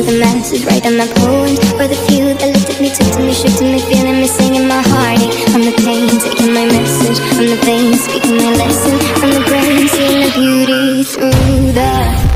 to the masses, writing my poems Were the few that looked at me, took to me, shook to me, feeling me, singing my heartache I'm the pain, taking my message. I'm the pain, speaking my lesson. From the brain, seeing the beauty through the